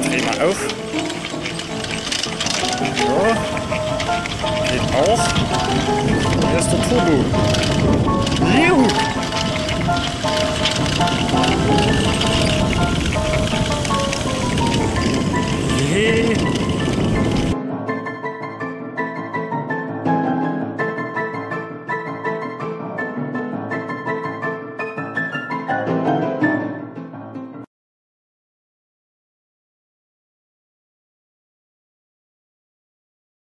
dreh mal auf. So. Geht auch. Hier ist der Turbo. Juhu.